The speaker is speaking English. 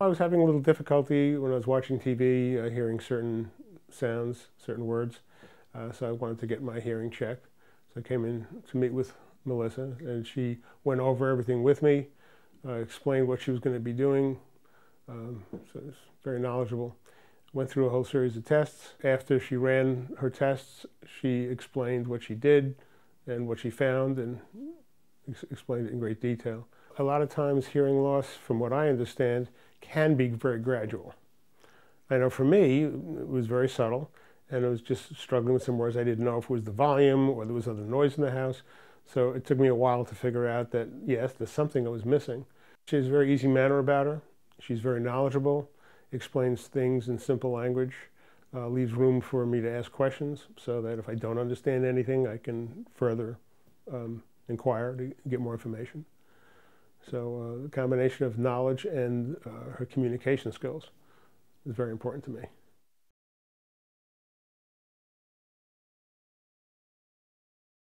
I was having a little difficulty when I was watching TV, uh, hearing certain sounds, certain words, uh, so I wanted to get my hearing checked. So I came in to meet with Melissa, and she went over everything with me, uh, explained what she was going to be doing, um, so it's very knowledgeable. Went through a whole series of tests. After she ran her tests, she explained what she did and what she found and ex explained it in great detail. A lot of times hearing loss, from what I understand, can be very gradual. I know for me, it was very subtle, and I was just struggling with some words. I didn't know if it was the volume or there was other noise in the house. So it took me a while to figure out that, yes, there's something I was missing. She has a very easy manner about her. She's very knowledgeable, explains things in simple language, uh, leaves room for me to ask questions so that if I don't understand anything, I can further um, inquire to get more information. So uh, the combination of knowledge and uh, her communication skills is very important to me.